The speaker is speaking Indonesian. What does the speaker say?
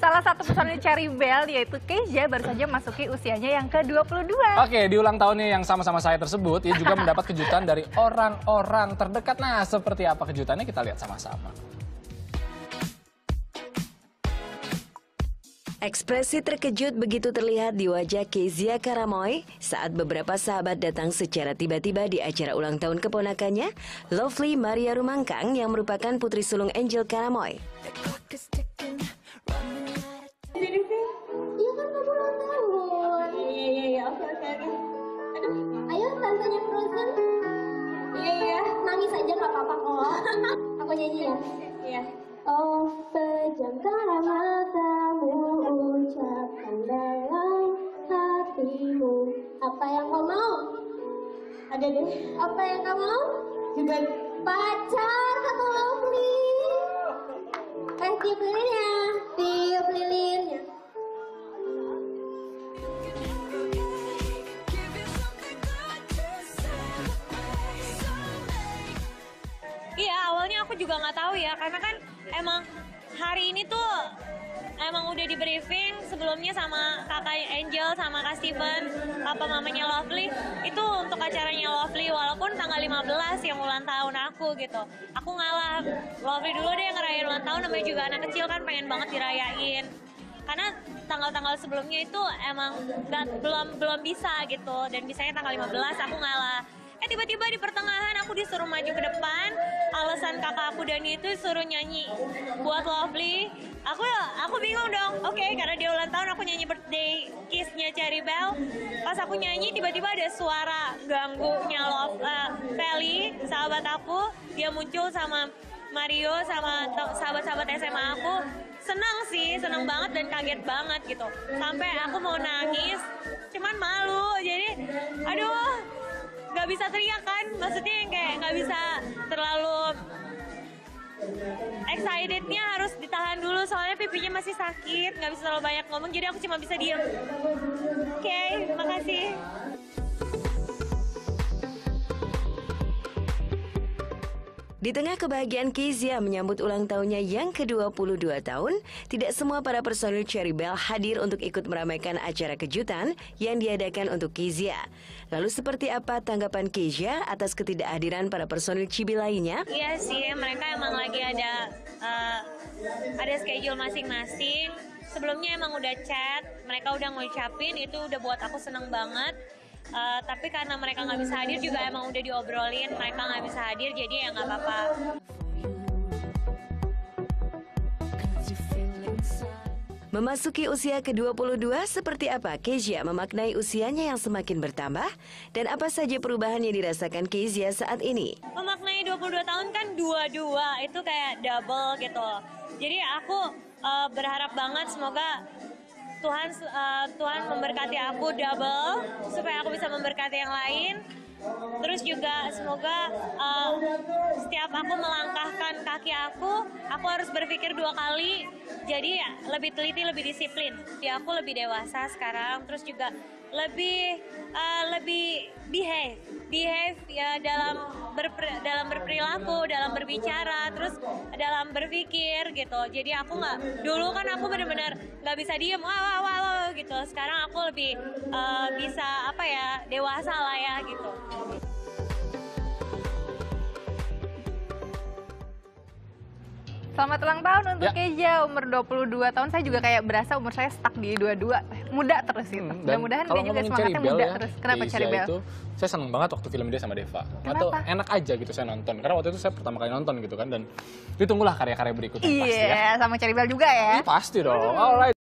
Salah satu personil Cherry Bell yaitu Keisha baru saja masuki usianya yang ke-22. Oke, di ulang tahunnya yang sama-sama saya tersebut, ia juga mendapat kejutan dari orang-orang terdekat. Nah, seperti apa kejutannya kita lihat sama-sama. Ekspresi terkejut begitu terlihat di wajah Kezia Karamoy saat beberapa sahabat datang secara tiba-tiba di acara ulang tahun keponakannya, Lovely Maria Rumangkang yang merupakan putri sulung Angel Karamoy. Tantenya Frozen. Iya iya, nangis aja nggak apa-apa kok. Aku nyanyi ya. Iya. Oh, pejamkan matamu, ucapkan dalam hatimu apa yang kau mau. Ada deh. Apa yang kau mau? Juga pacar juga nggak tahu ya, karena kan emang hari ini tuh emang udah di briefing sebelumnya sama kakak Angel sama Kak Steven, papa mamanya Lovely, itu untuk acaranya Lovely, walaupun tanggal 15 yang ulang tahun aku gitu. Aku ngalah, Lovely dulu deh ngerayain ulang tahun, namanya juga anak kecil kan pengen banget dirayain. Karena tanggal-tanggal sebelumnya itu emang nggak belum belum bisa gitu, dan bisanya tanggal 15 aku ngalah. Eh tiba-tiba di pertengahan aku disuruh maju ke depan, alasan kakak aku Dani itu suruh nyanyi buat Lovely. Aku aku bingung dong. Oke, karena dia ulang tahun aku nyanyi birthday kiss-nya Cherry Bell. Pas aku nyanyi tiba-tiba ada suara ganggunya Love uh, Feli, sahabat aku, dia muncul sama Mario sama sahabat-sahabat SMA aku. Senang sih, senang banget dan kaget banget gitu. Sampai aku mau nangis, cuman malu. Jadi aduh, nggak bisa teriak kan? Maksudnya yang kayak nggak bisa terlalu excitednya harus ditahan dulu soalnya pipinya masih sakit nggak bisa terlalu banyak ngomong jadi aku cuma bisa diem. Oke makasih Di tengah kebahagiaan Kezia menyambut ulang tahunnya yang ke-22 tahun, tidak semua para personil Cherry Bell hadir untuk ikut meramaikan acara kejutan yang diadakan untuk Kezia. Lalu seperti apa tanggapan Kezia atas ketidakhadiran para personil Cibi lainnya? iya sih mereka emang lagi ada eh, ada schedule masing-masing sebelumnya emang udah chat mereka udah ngucapin itu udah buat aku seneng banget Eh, tapi karena mereka nggak bisa hadir juga emang udah diobrolin mereka nggak bisa hadir jadi ya nggak apa-apa Memasuki usia ke-22, seperti apa Kezia memaknai usianya yang semakin bertambah? Dan apa saja perubahan yang dirasakan Kezia saat ini? memaknai 22 tahun kan dua-dua itu kayak double gitu. Jadi aku eh, berharap banget semoga Tuhan eh, Tuhan memberkati aku double supaya yang lain. Terus juga semoga eh, setiap aku melangkahkan kaki aku, aku harus berpikir dua kali. Jadi ya, lebih teliti, lebih disiplin. Ya aku lebih dewasa sekarang. Terus juga lebih eh, lebih behave, behave ya dalam berper- dalam berperilaku, dalam berbicara, terus dalam berpikir gitu. Jadi aku nggak dulu kan aku benar-benar nggak bisa diem, wah wah, wah gitu. Sekarang aku lebih eh, bisa apa ya dewasa lah ya gitu. Selamat ulang tahun untuk Ya. Keisha umur 22 tahun. Saya juga kayak berasa umur saya stuck di 22. Muda terus gitu. Hmm, Mudah-mudahan dia juga semangatnya muda ya, terus. Kenapa Cherry Bell? itu saya seneng banget waktu film dia sama Deva. Atau Kenapa? enak aja gitu saya nonton. Karena waktu itu saya pertama kali nonton gitu kan dan ditunggulah karya-karya berikutnya pasti ya. Iya, sama Cherry Bell juga ya. Ih, pasti dong. Alright.